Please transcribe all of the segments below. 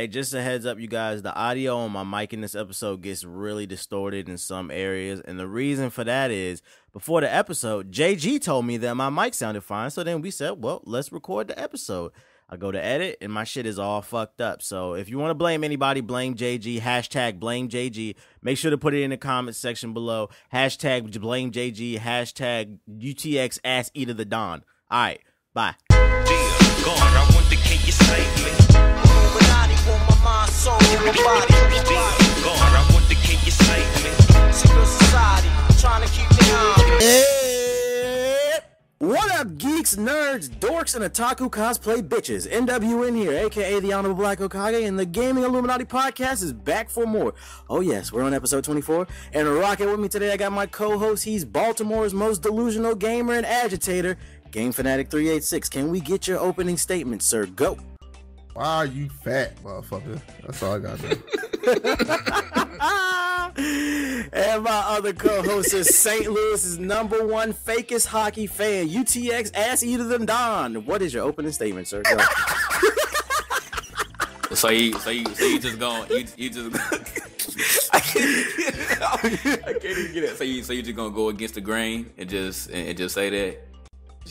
Hey, just a heads up, you guys. The audio on my mic in this episode gets really distorted in some areas, and the reason for that is before the episode, JG told me that my mic sounded fine. So then we said, well, let's record the episode. I go to edit and my shit is all fucked up. So if you want to blame anybody, blame JG. Hashtag blame JG. Make sure to put it in the comments section below. Hashtag blame JG. Hashtag UTX ass eater the Don. All right. Bye. What up, geeks, nerds, dorks, and otaku cosplay bitches? MWN here, aka the Honorable Black Hokage, and the Gaming Illuminati podcast is back for more. Oh, yes, we're on episode 24, and rocking with me today, I got my co host. He's Baltimore's most delusional gamer and agitator, Game Fanatic 386. Can we get your opening statement, sir? Go. Why are you fat, motherfucker? That's all I got to and my other co-host is St. Louis's number one fakest hockey fan, UTX ass eater than Don. What is your opening statement, sir? Go. so you, so you, so you just going, you, you just. I can't, I can't even get it. So you, so you just gonna go against the grain and just and, just say that.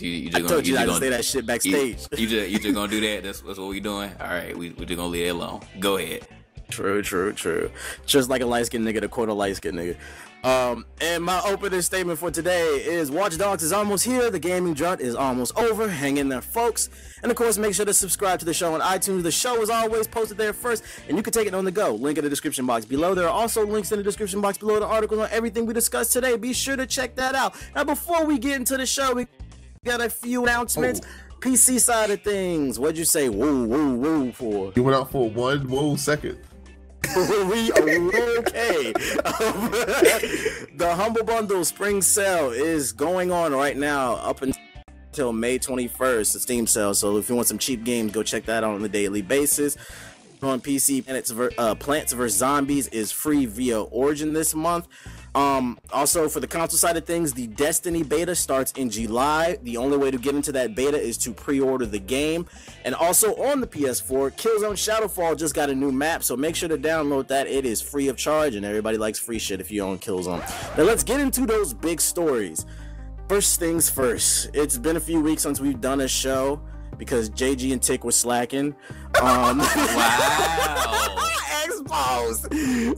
You, you just I gonna, told you, you not to say that shit backstage. You, you, just you just gonna do that. That's, that's what we doing. All right, we we just gonna leave it alone. Go ahead. True, true, true. Just like a light skinned nigga to quote a light skinned nigga. Um, and my opening statement for today is Watch Dogs is almost here. The gaming drought is almost over. Hang in there, folks. And of course, make sure to subscribe to the show on iTunes. The show is always posted there first, and you can take it on the go. Link in the description box below. There are also links in the description box below the articles on everything we discussed today. Be sure to check that out. Now, before we get into the show, we got a few announcements. Oh. PC side of things. What'd you say? Woo, woo, woo for? You went out for one whoa second. we are okay. the Humble Bundle Spring Sale is going on right now up until May 21st, the Steam sale. So if you want some cheap games, go check that out on a daily basis. On PC, Plants, uh, Plants vs. Zombies is free via Origin this month. Um, also, for the console side of things, the Destiny beta starts in July. The only way to get into that beta is to pre-order the game. And also on the PS4, Killzone Shadowfall just got a new map, so make sure to download that. It is free of charge, and everybody likes free shit if you own Killzone. Now let's get into those big stories. First things first. It's been a few weeks since we've done a show because JG and Tick were slacking. Um, wow. Exposed.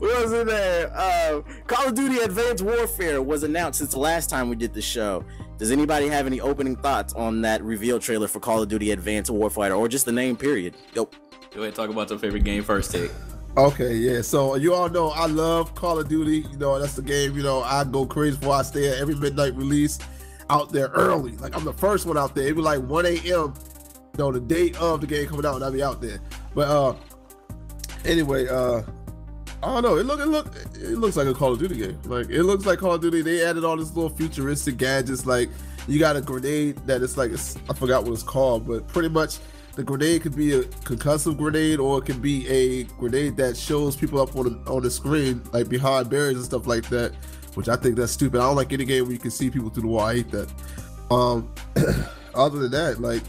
What was in there? Uh, Call of Duty Advanced Warfare was announced since the last time we did the show. Does anybody have any opening thoughts on that reveal trailer for Call of Duty Advanced Warfighter or just the name period? Go. Go ahead, talk about your favorite game first, take. Okay, yeah. So you all know I love Call of Duty. You know, that's the game, you know, I go crazy for. I stay at every midnight release out there early. Like I'm the first one out there. It be like 1 a.m. You know, the day of the game coming out, and I'll be out there. But uh anyway, uh I don't know. It look it look it looks like a Call of Duty game. Like it looks like Call of Duty. They added all this little futuristic gadgets. Like you got a grenade that is like it's, I forgot what it's called, but pretty much the grenade could be a concussive grenade or it could be a grenade that shows people up on the on the screen like behind barriers and stuff like that. Which I think that's stupid. I don't like any game where you can see people through the wall. I hate that. Um, other than that, like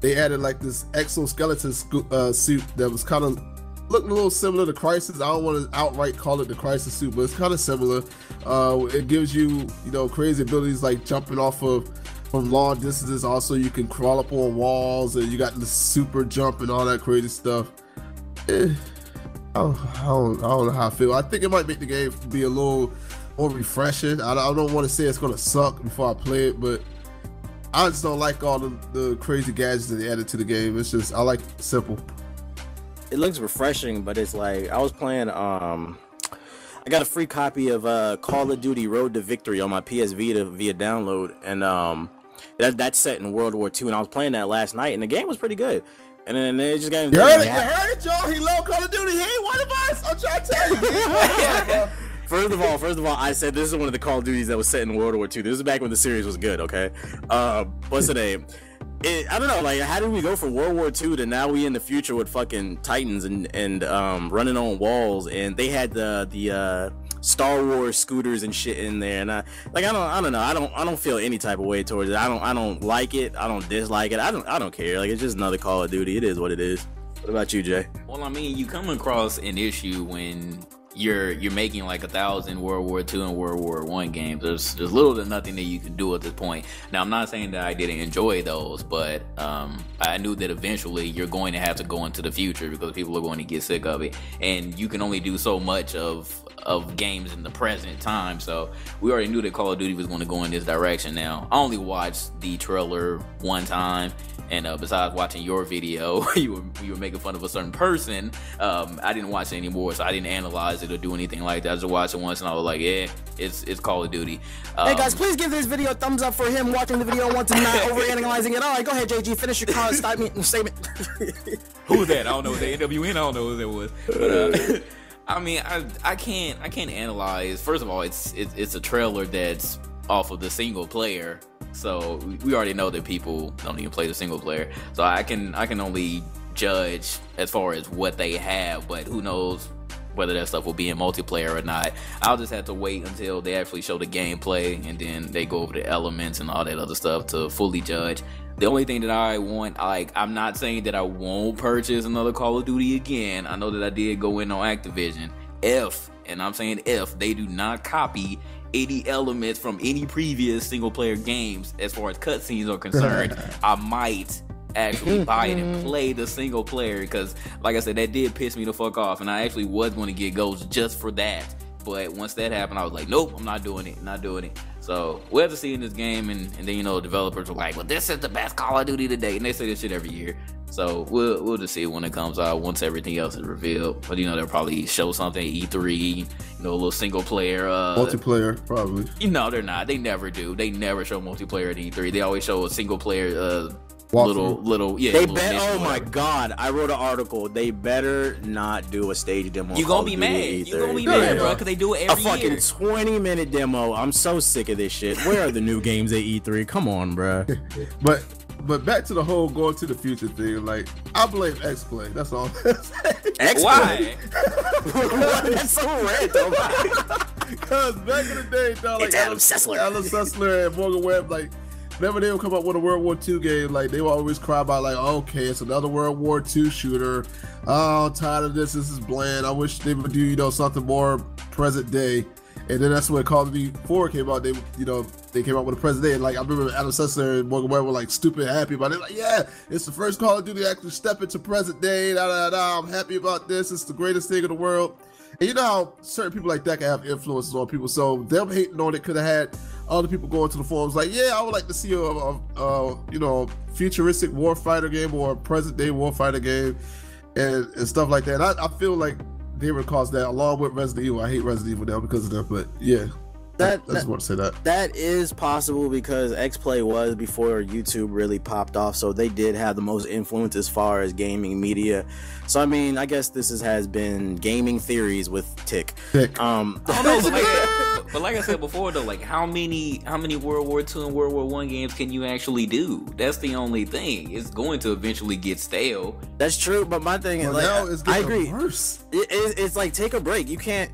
they added like this exoskeleton uh, suit that was kind of looking a little similar to Crysis. I don't want to outright call it the Crysis suit, but it's kind of similar. Uh, it gives you, you know, crazy abilities like jumping off of from long distances. Also, you can crawl up on walls, and you got the super jump and all that crazy stuff. Eh, I, don't, I, don't, I don't know how I feel. I think it might make the game be a little more refreshing. I, I don't want to say it's going to suck before I play it, but I just don't like all the, the crazy gadgets that they added to the game. It's just I like simple it looks refreshing, but it's like I was playing. Um, I got a free copy of uh, Call of Duty Road to Victory on my PS Vita via download, and um, that, that's set in World War II. And I was playing that last night, and the game was pretty good. And then they just got. You heard it, you heard it, Joe. He love Call of Duty. He ain't one of us. I'm trying to tell you. First of all, first of all, I said this is one of the Call of Duties that was set in World War II. This is back when the series was good. Okay, uh, what's the name? It, I don't know, like how did we go from World War II to now we in the future with fucking Titans and and um, running on walls, and they had the the uh, Star Wars scooters and shit in there, and I like I don't I don't know I don't I don't feel any type of way towards it. I don't I don't like it. I don't dislike it. I don't I don't care. Like it's just another Call of Duty. It is what it is. What about you, Jay? Well, I mean, you come across an issue when you're you're making like a thousand World War II and World War One games. There's there's little to nothing that you can do at this point. Now, I'm not saying that I didn't enjoy those, but um, I knew that eventually you're going to have to go into the future because people are going to get sick of it, and you can only do so much of of games in the present time. So we already knew that Call of Duty was going to go in this direction. Now, I only watched the trailer one time, and uh, besides watching your video, you were you were making fun of a certain person. Um, I didn't watch it anymore, so I didn't analyze it or do anything like that. I just watched it once, and I was like, yeah, it's it's Call of Duty. Um, hey guys, please give this video a thumbs up for him watching the video once and not overanalyzing it. All right, go ahead, JG, finish your comment statement. statement. Who's that? I don't know. The MWN. I don't know who that was. But, uh, I mean, I I can't I can't analyze. First of all, it's it, it's a trailer that's off of the single player, so we already know that people don't even play the single player. So I can I can only judge as far as what they have, but who knows whether that stuff will be in multiplayer or not. I'll just have to wait until they actually show the gameplay and then they go over the elements and all that other stuff to fully judge. The only thing that I want, like, I'm not saying that I won't purchase another Call of Duty again. I know that I did go in on Activision. If, and I'm saying if, they do not copy any elements from any previous single player games as far as cutscenes are concerned, I might actually buy it and play the single player because like I said that did piss me the fuck off and I actually was going to get Ghost just for that. But once that happened I was like nope I'm not doing it not doing it. So we have to see in this game and, and then you know developers were like well this is the best Call of Duty today and they say this shit every year. So we'll we'll just see when it comes out once everything else is revealed. But you know they'll probably show something E3 you know a little single player uh Multiplayer, probably. you know they're not. They never do. They never show multiplayer at E3 they always show a single player uh Walkthrough. little little yeah They little bet. Oh my god! I wrote an article. They better not do a stage demo. You of Call gonna be mad. Duty You gonna be Yeah, mad, bro, because they do it every A fucking year. twenty minute demo. I'm so sick of this shit. Where are the new games at E3? Come on, bro. But but back to the whole going to the future thing. Like I blame X Play. That's all. X Why? That's so random. Because back in the day, dog, like It's Adam Sessler. Adam Sessler and Morgan Webb, like whenever they would come up with a World War II game, like they would always cry about like, okay, it's another World War II shooter. Oh, I'm tired of this. This is bland. I wish they would do, you know, something more present day. And then that's when Call of Duty 4 came out. They, you know, they came out with a present day. And like I remember Adam Sessler and Morgan Webb were like stupid happy about it. Like, yeah, it's the first Call of Duty actually step into present day. Da, da, da. I'm happy about this. It's the greatest thing in the world. And you know how certain people like that can have influences on people. So them hating on it could have had other people going to the forums like, yeah, I would like to see a, a, a you know futuristic warfighter game or present day warfighter game, and, and stuff like that. I, I feel like they would cause that along with Resident Evil. I hate Resident Evil now because of that, but yeah, That- I just want to say that. That is possible because X Play was before YouTube really popped off, so they did have the most influence as far as gaming media. So I mean, I guess this is, has been gaming theories with Tick. Thick. Um, I don't but like, but like I said before, though, like how many how many World War II and World War One games can you actually do? That's the only thing. It's going to eventually get stale. that's true, but my thing is, like, now it's I agree. worse. It, it, it's like take a break. You can't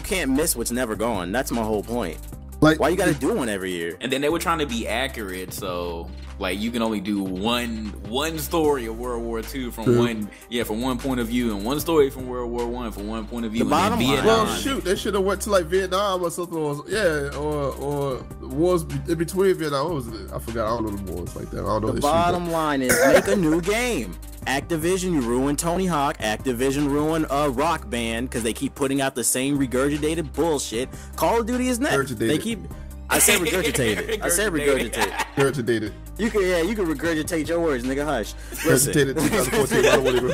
you can't miss what's never gone. That's my whole point. Like Why you got to do one every year? And then they were trying to be accurate, so like you can only do one one story of World War II from True. one yeah from one point of view, and one story from World War One from one point of view. The and bottom line- Vietnam. Well, shoot, they should have went to like Vietnam or something, or yeah, or or wars in between Vietnam. What was it? I forgot. I don't know the wars like that. I don't know The history, but- bottom line is make a new game. Activision, you ruined Tony Hawk. Activision ruined uh, Rock Band because they keep putting out the same regurgitated bullshit. Call of Duty is next. Regurgitated. They keep. I said regurgitated. I said regurgitated. Regurgitated. You can yeah, you can regurgitate your words, nigga. Hush. Listen. Regurgitated 2014. I don't want to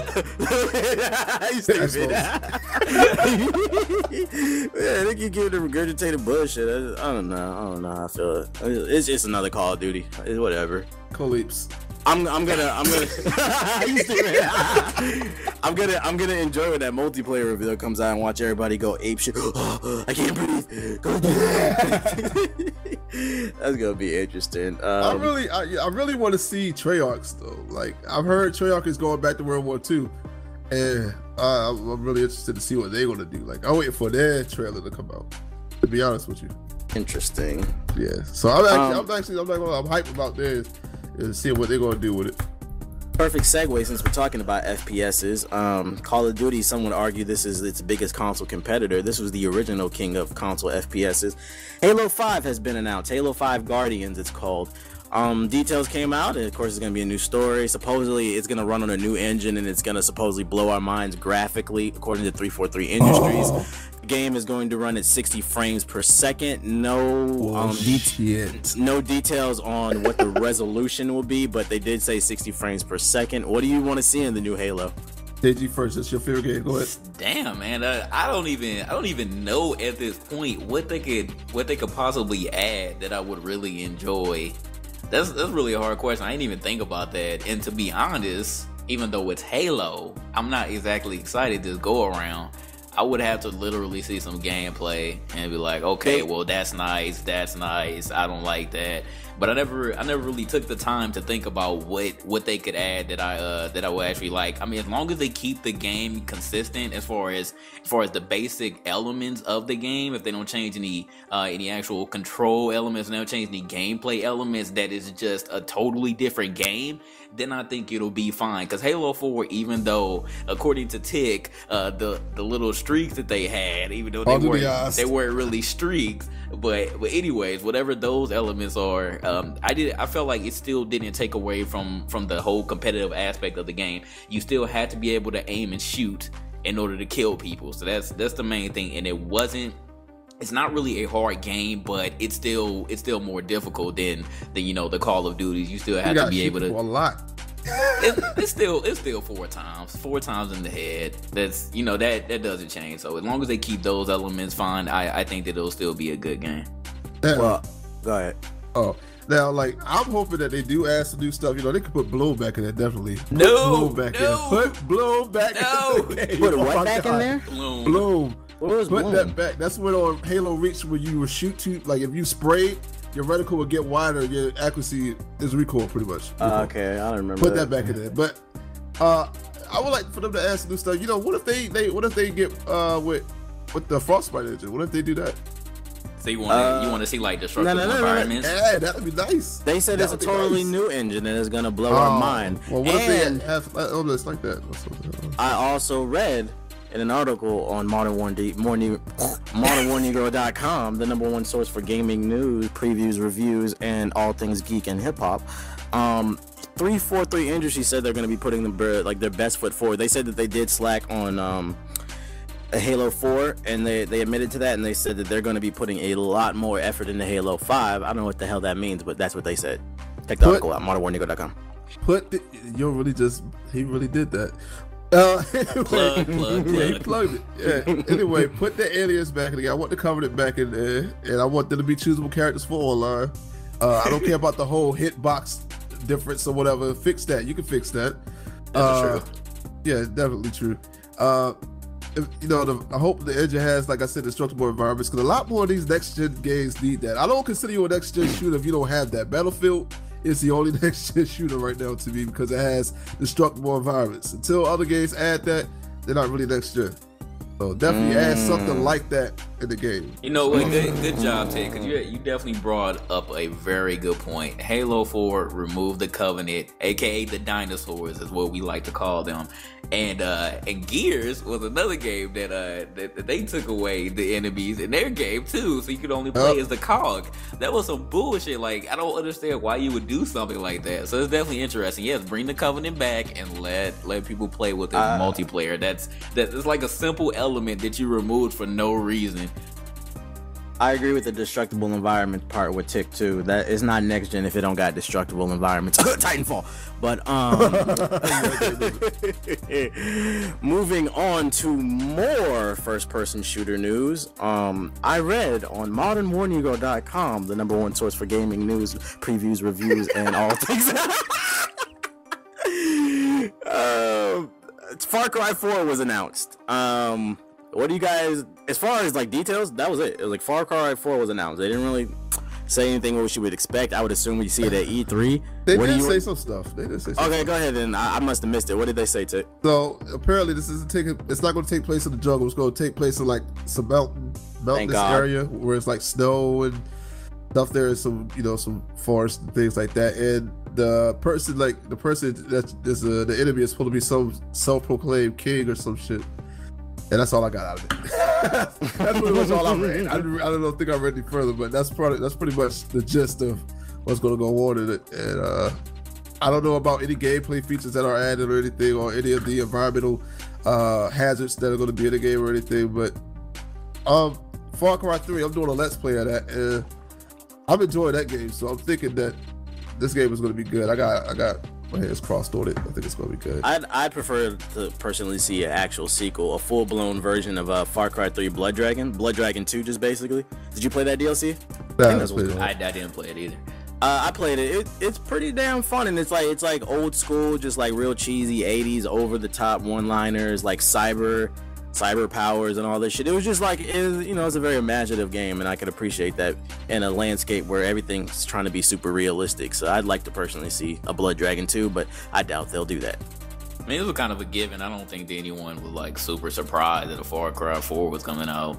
you stupid. yeah, they keep giving the regurgitated bullshit. I, I don't know. I don't know how I feel. It. It's just another Call of Duty. It's whatever. Coleeps. I'm I'm gonna I'm gonna You stupid. I'm gonna I'm gonna enjoy when that multiplayer reveal comes out and watch everybody go ape shit. I can't breathe. Go do that. That's gonna be interesting. I Um, really, I, I really want to see Treyarch though. Like I've heard Treyarch is going back to World War II, and uh, I'm I'm really interested to see what they're gonna do. Like I'm waiting for their trailer to come out. To be honest with you, interesting. yeah. So I'm actually, Um, I'm actually, I'm not gonna, I'm hyped about theirs and see what they're gonna do with it. perfect segue since we're talking about FPSs. Um, Call of Duty, some would argue this is its biggest console competitor. This was the original king of console FPSs. Halo 5 has been announced. Halo 5 Guardians, it's called. Um, details came out, and of course, it's going to be a new story. Supposedly, it's going to run on a new engine, and it's going to supposedly blow our minds graphically, according to 343 Industries. Oh. The game is going to run at 60 frames per second. No, um, de- no details on what the resolution will be, but they did say 60 frames per second. What do you want to see in the new Halo? KG first. That's your favorite game. Go ahead. Damn, man, uh, I don't even I don't even know at this point what they could what they could possibly add that I would really enjoy. That's that's really a hard question. I didn't even think about that. And to be honest, even though it's Halo, I'm not exactly excited to go around. I would have to literally see some gameplay and be like, okay, well that's nice, that's nice. I don't like that. But I never I never really took the time to think about what what they could add that I uh that I would actually like. I mean as long as they keep the game consistent as far as as far as the basic elements of the game, if they don't change any uh any actual control elements, and they don't change any gameplay elements that is just a totally different game, then I think it'll be fine. Because Halo 4, even though according to Tick, uh, the the little streaks that they had, even though they weren't they weren't really streaks, but but anyways, whatever those elements are, um, I did I felt like it still didn't take away from from the whole competitive aspect of the game. You still had to be able to aim and shoot in order to kill people. So that's that's the main thing, and it wasn't it's not really a hard game, but it's still it's still more difficult than than you know the Call of Duties. You still have got to be able to. a lot. It, it's still it's still four times, four times in the head. That's you know that that doesn't change. So as long as they keep those elements fine, I I think that it'll still be a good game. Yeah. Well, go ahead. Oh, now like I'm hoping that they do add some new stuff. You know, they could put Bloom back in there definitely. Put No, Bloom back no. in. Put Bloom back No. in. the. Put Oh what my back in there? Bloom. Bloom. What was Put Bloom? that back. That's when on Halo Reach when you would shoot to like if you sprayed, your reticle would get wider. Your accuracy is recoil pretty much. Uh, okay, I don't remember. Put that back in there. But uh, I would like for them to add some new stuff. You know, what if they they what if they get uh with with the Frostbite engine? What if they do that? So you want to Uh, you want to see like no, destructive no, no, no, no. environments? Yeah, that'd be nice. They said That it's a totally nice. new engine and it's gonna blow our Oh, mind. Well, what and if they have oh, no, it's like that? I also read in an article on Modern Warning Morning ModernWarNegro.com, the number one source for gaming news, previews, reviews, and all things geek and hip hop. Um, 343 Industry said they're going to be putting the like their best foot forward. They said that they did slack on um, a Halo 4, and they, they admitted to that, and they said that they're going to be putting a lot more effort into Halo 5. I don't know what the hell that means, but that's what they said. Check the Put- article out, ModernWarNegro.com. Put the, you really just he really did that. Uh, Plug, plug, yeah, he plug. plugged it. Yeah. anyway, put the aliens back in there. I want the Covenant back in there, and I want them to be choosable characters for online. Uh, I don't care about the whole hitbox difference or whatever. Fix that. You can fix that. Uh, true. Yeah, definitely true. Uh, if, you know, the, I hope the engine has, like I said, destructible environments because a lot more of these next gen games need that. I don't consider you a next gen shooter if you don't have that. Battlefield is the only next gen shooter right now to me because it has destructible environments. Until other games add that, they're not really next gen. So definitely add something like that in the game. You know what? Good, good job, Ted. Because you you definitely brought up a very good point. Halo Four removed the Covenant, aka the dinosaurs, is what we like to call them. And uh and Gears was another game that uh that, that they took away the enemies in their game too, so you could only play Yep. as the cog. That was some bullshit. Like I don't understand why you would do something like that. So it's definitely interesting. Yes, bring the Covenant back and let let people play with it Uh, multiplayer. That's that. It's like a simple element that you removed for no reason. I agree with the destructible environment part with Tick too. That is not next gen if it don't got destructible environments. Titanfall. But um moving on to more first person shooter news. Um I read on modernwarnegro.com, the number one source for gaming news, previews, reviews, and all things. um Far Cry 4 was announced. Um what do you guys as far as like details, that was it. It was like Far Cry 4 was announced. They didn't really say anything what you would expect. I would assume we see it at E3. They what did you say some stuff. They did say some Okay, go ahead then. I, I must have missed it. What did they say to So apparently, this isn't taking. It's not going to take place in the jungle. It's going to take place in like some mountain, mountainous area where it's like snow and stuff there is some you know some forest and things like that and the person like the person that is uh, the enemy is supposed to be some self-proclaimed king or some shit and that's all I got out of it. that's pretty much all I read. I, I don't think I read any further, but that's probably that's pretty much the gist of what's going to go on in it. And uh, I don't know about any gameplay features that are added or anything, or any of the environmental uh, hazards that are going to be in the game or anything. But um, Far Cry 3, I'm doing a let's play of that, and I'm enjoying that game. So I'm thinking that this game is going to be good. I got I got my hands crossed on it. I think it's going to be good. I'd, I'd prefer to personally see an actual sequel, a full blown version of uh, Far Cry 3 Blood Dragon, Blood Dragon 2, just basically. Did you play that DLC? Nah, think that's that's what's I, I didn't play it either. Uh, I played it. it. It's pretty damn fun, and it's like it's like old school, just like real cheesy '80s over the top one-liners, like cyber, cyber powers, and all this shit. It was just like it, you know, it's a very imaginative game, and I could appreciate that in a landscape where everything's trying to be super realistic. So I'd like to personally see a Blood Dragon 2, but I doubt they'll do that. I mean, it was kind of a given. I don't think anyone was like super surprised that a Far Cry 4 was coming out.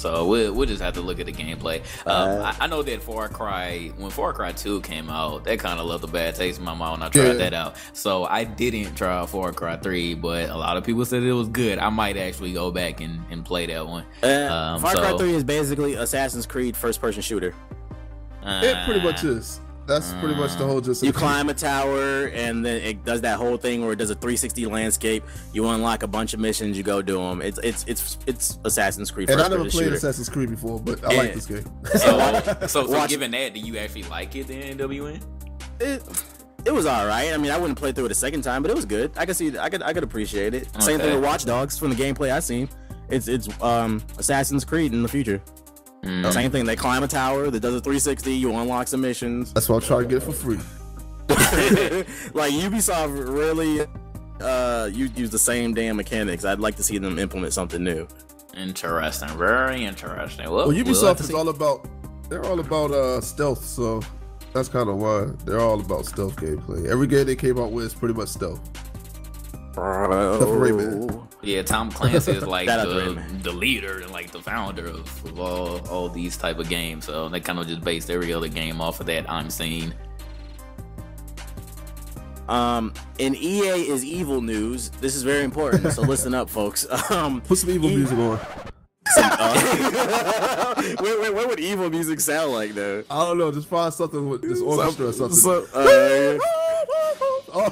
So we'll, we'll just have to look at the gameplay. Um, Uh, I, I know that Far Cry, when Far Cry 2 came out, that kind of left a bad taste in my mouth when I tried Yeah. that out. So I didn't try Far Cry 3, but a lot of people said it was good. I might actually go back and, and play that one. Uh, Um, Far Cry 3 is basically Assassin's Creed first-person shooter. It pretty much Uh, is. That's pretty much the whole gist. of You climb a tower, and then it does that whole thing where it does a 360 landscape. You unlock a bunch of missions, you go do them. It's it's it's it's Assassin's Creed And I first never played shooter. Assassin's Creed before, but I like this game. So, so, so Watch- given that, do you actually like it, the MWN? It, it was all right. I mean, I wouldn't play through it a second time, but it was good. I could see, I could, I could appreciate it. Same thing with Watch Dogs from the gameplay I've seen. It's it's um Assassin's Creed in the future. Mm. Same thing. They climb a tower that does a 360. You unlock some missions. That's why I'm trying to get it for free. like Ubisoft really uh you use the same damn mechanics. I'd like to see them implement something new. Interesting, very interesting. Well, Well, we'll have Ubisoft to is see. all about. They're all about uh stealth, so that's kind of why they're all about stealth gameplay. Every game they came out with is pretty much stealth. For Rayman. Yeah, Tom Clancy is like Shout out to the, the leader and like the founder of, of all all these type of games. So they kind of just based every other game off of that. I'm seeing. Um, in EA is evil news. This is very important, so listen up, folks. Um, Put some evil E- music on. uh, wait, wait, what would evil music sound like, though? I don't know. Just find something with this orchestra or something. So, uh, Oh,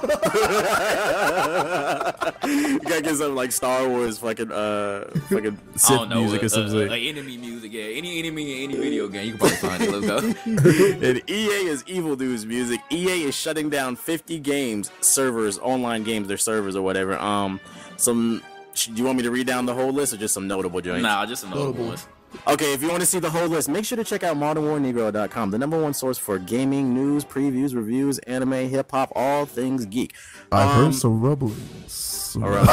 you gotta get something like Star Wars, fucking, uh, fucking Sith know, music uh, or something. uh, like enemy music. Yeah, any enemy, any video game, you can probably find it. Let's go. and EA is evil news music. EA is shutting down 50 games servers, online games, their servers or whatever. Um, some. Do you want me to read down the whole list or just some notable joints? nah, just some Notable. one. Okay, if you want to see the whole list, make sure to check out modernwarnegro.com, the number one source for gaming news, previews, reviews, anime, hip hop, all things geek. I Um, heard some rumblings. All right.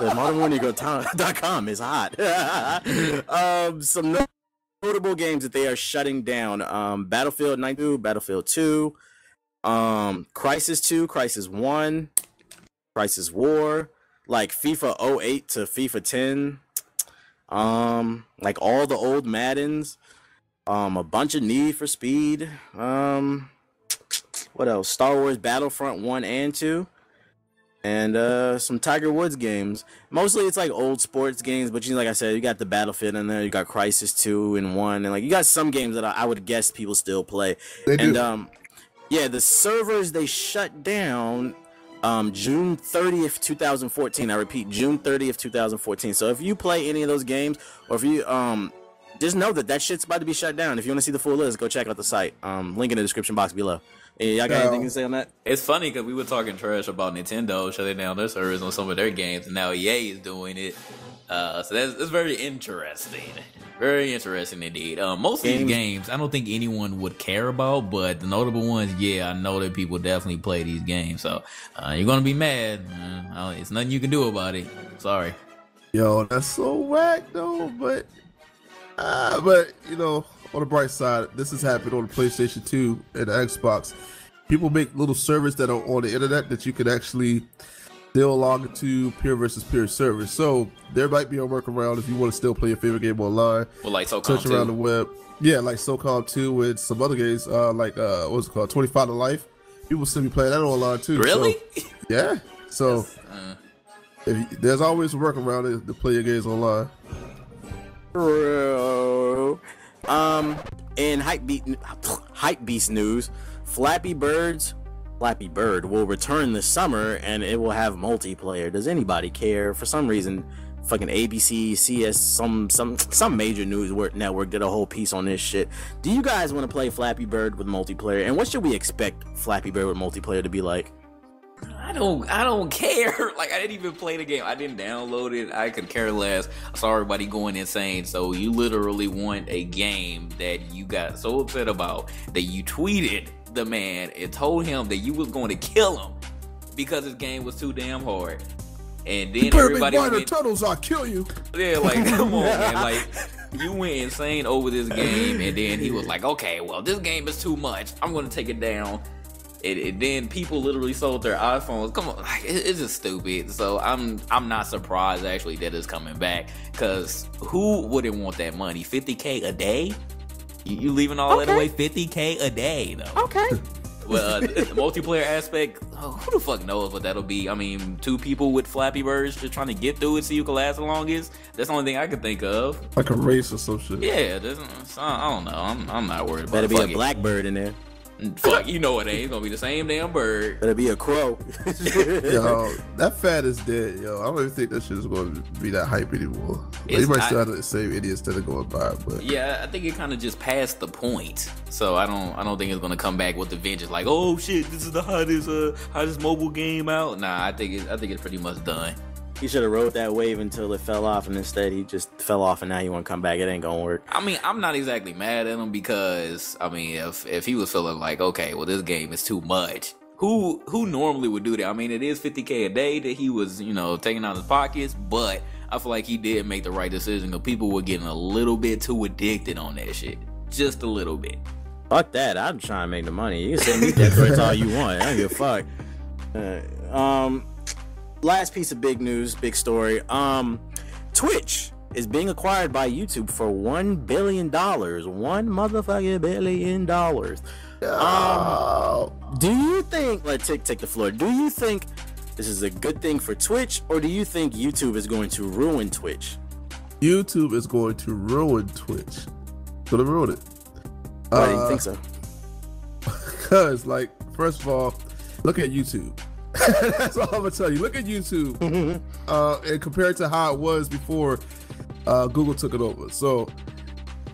the modernwarnegro.com is hot. um, some notable games that they are shutting down: um, Battlefield 92, Battlefield 2, um, Crysis 2, Crysis 1, Crysis War, like FIFA 08 to FIFA 10, um, like all the old Maddens, um, a bunch of Need for Speed, um, what else? Star Wars Battlefront 1 and 2 and uh some Tiger Woods games. Mostly it's like old sports games, but you know, like I said, you got the Battlefield in there, you got Crysis 2 and 1 and like you got some games that I, I would guess people still play. They do. And um yeah, the servers they shut down um June 30th, 2014. I repeat, June 30th, 2014. So if you play any of those games or if you um just know that that shit's about to be shut down. If you want to see the full list, go check out the site. Um link in the description box below. Yeah, y'all got Yeah. anything to say on that? It's funny because we were talking trash about Nintendo shutting down their servers on some of their games, and now EA is doing it. Uh, so that's, that's very interesting. Very interesting indeed. Uh, most of these Games- games, I don't think anyone would care about, but the notable ones, yeah, I know that people definitely play these games. So uh, you're gonna be mad. Uh, it's nothing you can do about it. Sorry. Yo, that's so whack though. But, uh, but you know, on the bright side, this has happened on the PlayStation 2 and the Xbox. People make little servers that are on the internet that you can actually still log into peer versus peer service. So there might be a workaround if you want to still play your favorite game online. Well, like SOCOM Search around the web. Yeah, like SOCOM 2 with some other games, uh, like uh, what's it called, 25 to Life. People still be playing that online too. so- Really? yeah. So Uh, if you, there's always a workaround to- to play your games online. Bro. Um, in hype beat hype beast news, Flappy Birds, Flappy Bird will return this summer and it will have multiplayer. Does anybody care? For some reason, fucking ABC, CS, some some some major news wor- network did a whole piece on this shit. Do you guys want to play Flappy Bird with multiplayer? And what should we expect Flappy Bird with multiplayer to be like? I don't I don't care. Like I didn't even play the game. I didn't download it. I could care less. I saw everybody going insane. So you literally want a game that you got so upset about that you tweeted the man and told him that you was going to kill him because his game was too damn hard. And then everybody went, tunnels, I'll kill you. yeah, like come on, man. Like you went insane over this game, and then he was like, "Okay, well, this game is too much. I'm gonna take it down." And, and then people literally sold their iPhones. Come on, like it, it's just stupid. So I'm I'm not surprised actually that it's coming back. Cause who wouldn't want that money? 50k a day? You, you leaving all that away? 50k a day though. Okay. Well, uh, the multiplayer aspect, oh, who the fuck knows what that'll be? I mean, two people with Flappy Birds just trying to get through it so you can last the longest. That's the only thing I can think of. Like a race or some shit. Yeah, there's, I I don't know. I'm, I'm not worried about Better it. be a it. blackbird in there. Fuck, you know it ain't. It's gonna be the same damn bird. Better be a crow. Yo, that fad is dead, yo. I don't even think that shit is going to be that hype anymore. It's they might not- still have the same idiots that are going by, but Yeah, I think it kind of just passed the point. So I don't, I don't think it's gonna come back with the vengeance. Like, oh shit, this is the hottest, uh, hottest mobile game out. Nah, I think it, I think it's pretty much done. He should have rode that wave until it fell off, and instead he just fell off, and now he want to come back. It ain't gonna work. I mean, I'm not exactly mad at him because I mean, if if he was feeling like, okay, well, this game is too much, who who normally would do that? I mean, it is 50k a day that he was, you know, taking out his pockets, but I feel like he did make the right decision. Because people were getting a little bit too addicted on that shit, just a little bit. Fuck that. I'm trying to make the money. You can send me death threats all you want. I don't give a fuck. Uh, um, last piece of big news, big story. Um, Twitch is being acquired by YouTube for one billion dollars. One motherfucking billion dollars. Um, do you think? Let take take the floor. Do you think this is a good thing for Twitch, or do you think YouTube is going to ruin Twitch? YouTube is going to ruin Twitch. Gonna ruin it. Why do you Uh, think so? Because, like, first of all, look at YouTube. That's all I'm gonna tell you. Look at YouTube, uh, and compare it to how it was before uh, Google took it over. So,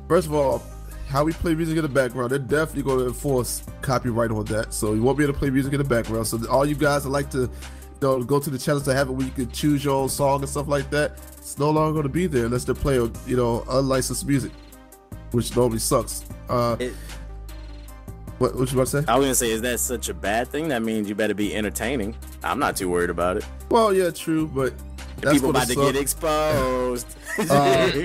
first of all, how we play music in the background, they're definitely going to enforce copyright on that. So you won't be able to play music in the background. So all you guys that like to, you know, go to the channels to have it where you can choose your own song and stuff like that, it's no longer going to be there unless they're playing, you know, unlicensed music, which normally sucks. Uh, It- what, what you about to say? I was gonna say, is that such a bad thing? That means you better be entertaining. I'm not too worried about it. Well, yeah, true, but that's People about to suck. get exposed. Uh,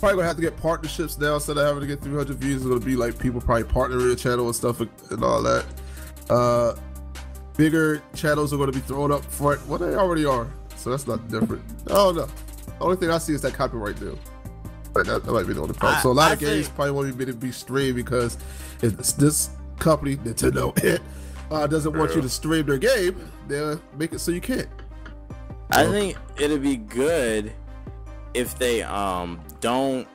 Probably gonna have to get partnerships now instead of having to get 300 views. It's gonna be like people probably partnering your channel and stuff and, all that. Uh, bigger channels are gonna be thrown up front. Well, they already are, so that's not different. I don't know. The only thing I see is that copyright deal. But that, that might be the only problem. I- so a lot I of games think- probably won't even be streamed because if this- this company, Nintendo, uh, doesn't want you to stream their game, they'll make it so you can't. I think it'd be good if they um don't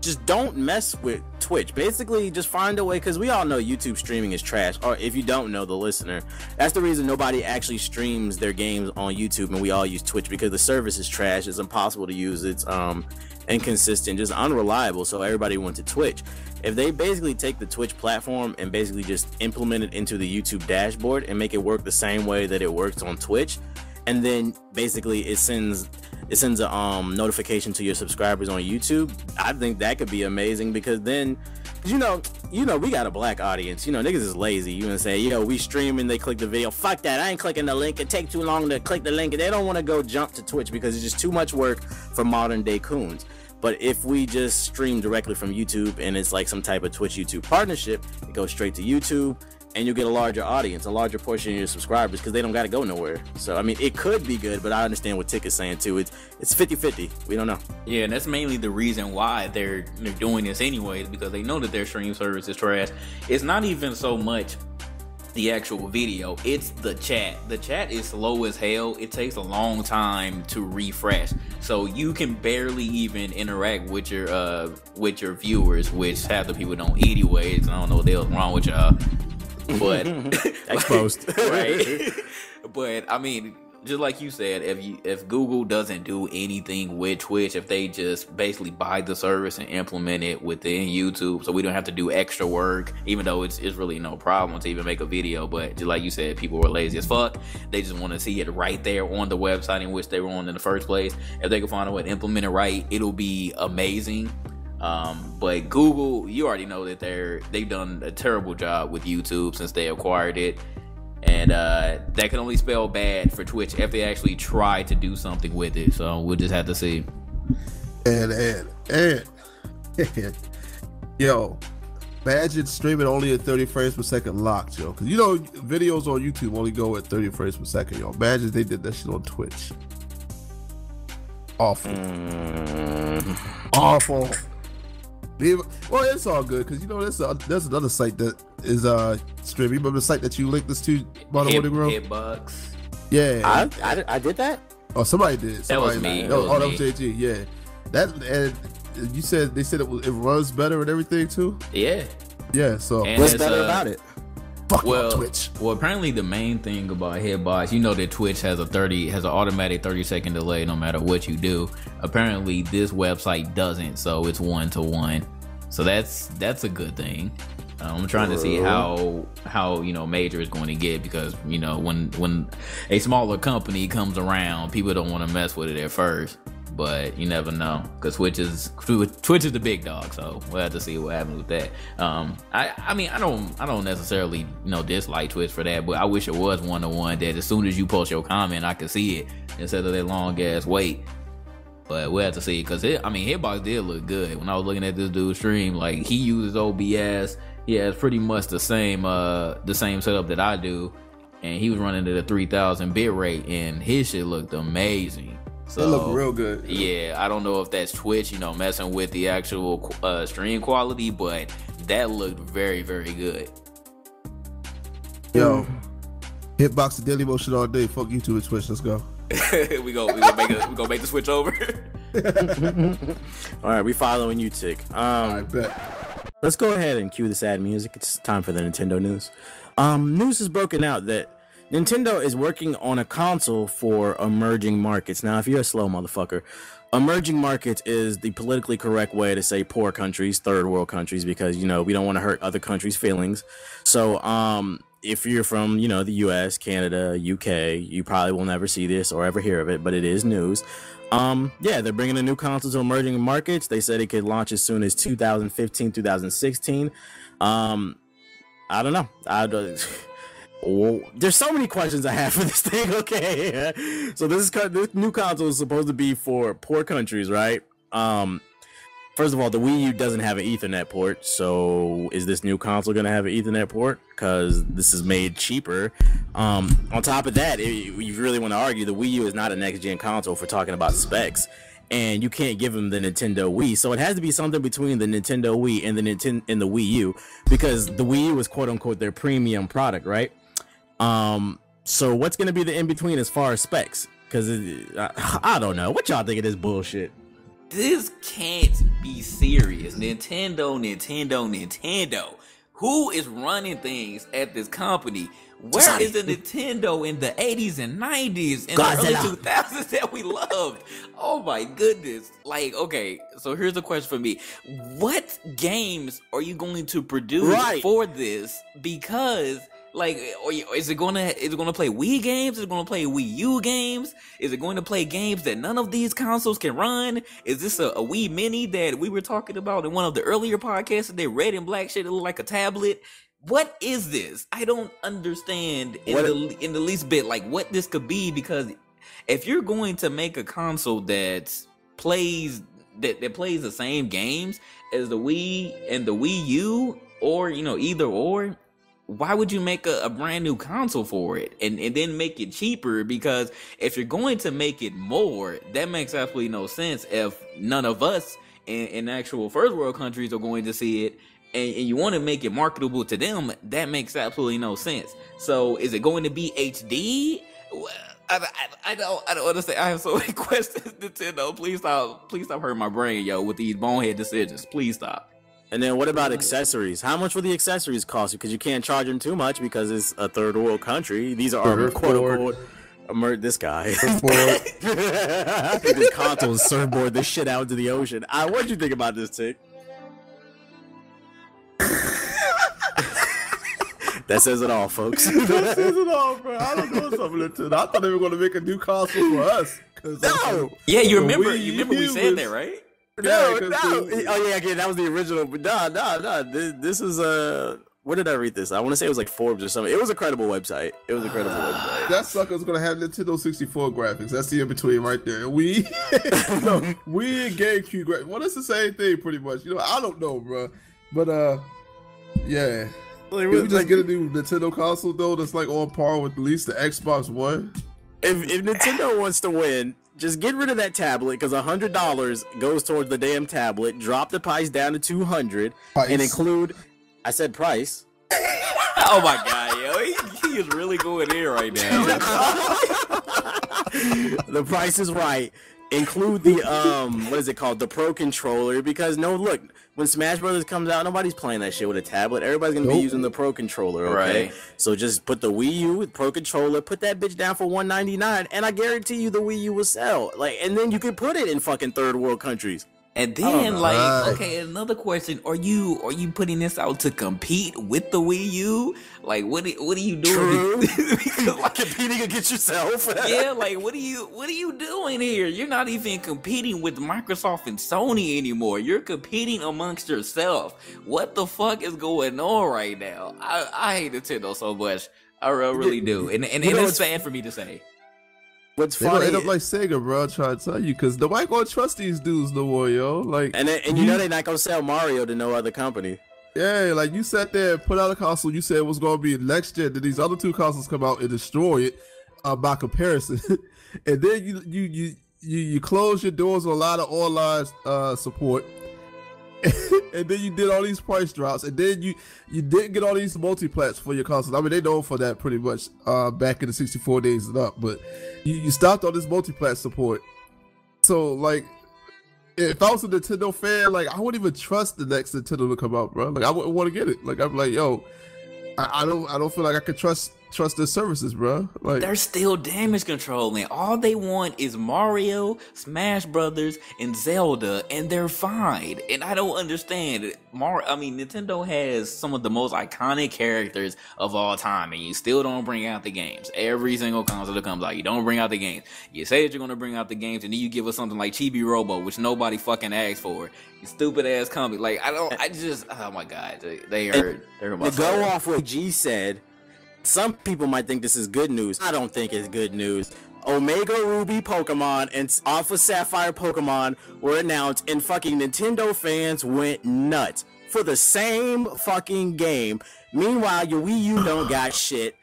just don't mess with Twitch. Basically, just find a way because we all know YouTube streaming is trash. Or if you don't know, the listener, that's the reason nobody actually streams their games on YouTube, and we all use Twitch because the service is trash. It's impossible to use. It's um inconsistent, just unreliable. So everybody went to Twitch. If they basically take the Twitch platform and basically just implement it into the YouTube dashboard and make it work the same way that it works on Twitch, and then basically it sends it sends a um notification to your subscribers on YouTube. I think that could be amazing because then you know, you know, we got a black audience. You know, niggas is lazy. You gonna say, yo, we streaming, they click the video. Fuck that. I ain't clicking the link. It take too long to click the link. They don't want to go jump to Twitch because it's just too much work for modern day coons. But if we just stream directly from YouTube and it's like some type of Twitch YouTube partnership, it goes straight to YouTube. And you get a larger audience, a larger portion of your subscribers because they don't got to go nowhere. So I mean, it could be good, but I understand what Tick is saying too. It's it's 50-50. We don't know. Yeah, and that's mainly the reason why they're they're doing this anyways because they know that their stream service is trash. It's not even so much the actual video it's the chat the chat is slow as hell it takes a long time to refresh so you can barely even interact with your uh with your viewers which half the people don't anyways i don't know what the hell's wrong with y'all but exposed right but i mean just like you said, if you if Google doesn't do anything with Twitch, if they just basically buy the service and implement it within YouTube, so we don't have to do extra work, even though it's it's really no problem to even make a video. But just like you said, people are lazy as fuck. They just want to see it right there on the website in which they were on in the first place. If they can find a way to implement it right, it'll be amazing. Um, but Google, you already know that they're they've done a terrible job with YouTube since they acquired it and uh, that can only spell bad for Twitch if they actually try to do something with it. So we'll just have to see. And and and, and yo, imagine streaming only at 30 frames per second locked, yo. Because you know videos on YouTube only go at 30 frames per second, yo. Imagine they did that shit on Twitch. Awful. Mm. Awful. Well, it's all good because you know there's a, there's another site that is uh streaming. Remember the site that you linked this to, Bottom Hit, Hitbox. Yeah, I, I, I did that. Oh, somebody did. Somebody that was me. That was, oh, that was JG. Yeah, that and you said they said it, it runs better and everything too. Yeah. Yeah. So and what's better uh, about it? Fuck well, Twitch. Well, apparently the main thing about Hitbox, you know that Twitch has a 30 has an automatic 30 second delay no matter what you do. Apparently this website doesn't, so it's one to one. So that's that's a good thing. Um, I'm trying to see how how you know major is going to get because you know when when a smaller company comes around, people don't want to mess with it at first. But you never know because Twitch is Twitch is the big dog, so we'll have to see what happens with that. Um, I I mean I don't I don't necessarily you know dislike Twitch for that, but I wish it was one to one that as soon as you post your comment, I can see it instead of that long ass wait. But we'll have to see because I mean Hitbox did look good when I was looking at this dude's stream. Like he uses OBS yeah, it's pretty much the same uh the same setup that I do, and he was running at a three thousand bit rate, and his shit looked amazing. So it looked real good. Yeah, I don't know if that's Twitch, you know, messing with the actual uh, stream quality, but that looked very very good. Yo, hitbox the Daily Motion all day. Fuck YouTube and Twitch. Let's go. we go. We gonna make it. We gonna make the switch over. all right, we following you, Tick. Um, I bet. Let's go ahead and cue the sad music. It's time for the Nintendo news. Um, news is broken out that Nintendo is working on a console for emerging markets. Now, if you're a slow motherfucker, emerging markets is the politically correct way to say poor countries, third world countries, because you know we don't want to hurt other countries' feelings. So, um, if you're from you know the U.S., Canada, UK, you probably will never see this or ever hear of it, but it is news. Um, yeah, they're bringing a new console to emerging markets. They said it could launch as soon as 2015, 2016. Um, I don't know. I don't. Well, there's so many questions I have for this thing. Okay, so this is this new console is supposed to be for poor countries, right? Um, First of all, the Wii U doesn't have an Ethernet port, so is this new console going to have an Ethernet port? Because this is made cheaper. Um, on top of that, if you really want to argue, the Wii U is not a next gen console for talking about specs, and you can't give them the Nintendo Wii. So it has to be something between the Nintendo Wii and the Nintendo and the Wii U, because the Wii U is quote unquote their premium product, right? Um, so what's going to be the in between as far as specs? Because I, I don't know. What y'all think of this bullshit? this can't be serious. Nintendo, Nintendo, Nintendo. Who is running things at this company? Where is the Nintendo in the 80s and 90s and Godzilla. the early 2000s that we loved? Oh my goodness. Like, okay, so here's the question for me. What games are you going to produce right. for this? Because like, oh, is it gonna is it gonna play Wii games? Is it gonna play Wii U games? Is it going to play games that none of these consoles can run? Is this a, a Wii Mini that we were talking about in one of the earlier podcasts? That they red and black shit, like a tablet. What is this? I don't understand in what? the in the least bit like what this could be because if you're going to make a console that plays that, that plays the same games as the Wii and the Wii U, or you know either or, why would you make a, a, brand new console for it and, and then make it cheaper? Because if you're going to make it more, that makes absolutely no sense if none of us in, in actual first world countries are going to see it and, and you want to make it marketable to them, that makes absolutely no sense. So is it going to be HD? I, I, I, don't I don't understand. I have so many questions, Nintendo. Please stop. Please stop hurting my brain, yo, with these bonehead decisions. Please stop. And then what about accessories? How much will the accessories cost you? Because you can't charge them too much because it's a third world country. These are our quote unquote. Emer- this guy. this console surfboard this shit out into the ocean. Uh, what'd you think about this, Tick? that says it all, folks. that says it all, bro. I don't know something. I thought they were going to make a new console for us. No. Yeah, you remember? You remember we said that, right? No, no. Oh yeah, again, that was the original. But nah, nah, no. This, this is a. Uh, where did I read this? I want to say it was like Forbes or something. It was a credible website. It was a credible website. That sucker's gonna have Nintendo 64 graphics. That's the in between right there. We, no, we and GameCube graphics. Well, it's the same thing pretty much. You know, I don't know, bro. But uh, yeah. Like, we just like, get a new Nintendo console though that's like on par with at least the Xbox One. If if Nintendo wants to win, just get rid of that tablet because a hundred dollars goes towards the damn tablet. Drop the price down to two hundred and include. I said price. oh my god, yo, he, he is really going in right now. the price is right include the um what is it called the pro controller because no look when smash brothers comes out nobody's playing that shit with a tablet everybody's gonna nope. be using the pro controller okay right. so just put the wii u with pro controller put that bitch down for 199 and i guarantee you the wii u will sell like and then you can put it in fucking third world countries and then, like, okay, another question: Are you are you putting this out to compete with the Wii U? Like, what what are you doing? because, like, competing against yourself. yeah, like, what are you what are you doing here? You're not even competing with Microsoft and Sony anymore. You're competing amongst yourself. What the fuck is going on right now? I I hate Nintendo so much. I really do, and and, and it's sad for me to say. What's they funny? End up like Sega, bro. Try to tell you because nobody gonna trust these dudes no more, yo. Like, and then, and you know they're not gonna sell Mario to no other company. Yeah, like you sat there, put out a console. You said it was gonna be next gen. Did these other two consoles come out and destroy it uh, by comparison? and then you you you you you close your doors on a lot of online uh, support and then you did all these price drops, and then you you didn't get all these multiplats for your consoles. I mean, they know for that pretty much uh, back in the 64 days and up, but you, you stopped all this multiplat support. So like, if I was a Nintendo fan, like I wouldn't even trust the next Nintendo to come out, bro. Like I wouldn't want to get it. Like I'm like, yo, I, I don't I don't feel like I could trust trust their services, bro. Like they're still damage controlling. All they want is Mario, Smash Brothers, and Zelda, and they're fine. And I don't understand. Mar, I mean, Nintendo has some of the most iconic characters of all time, and you still don't bring out the games. Every single console that comes out, you don't bring out the games. You say that you're gonna bring out the games, and then you give us something like Chibi Robo, which nobody fucking asked for. You stupid ass company. Like I don't. I just. Oh my god. They, they are. They're. To go off what G said some people might think this is good news. I don't think it's good news. Omega Ruby Pokemon and Alpha Sapphire Pokemon were announced, and fucking Nintendo fans went nuts for the same fucking game. Meanwhile, your Wii U don't got shit.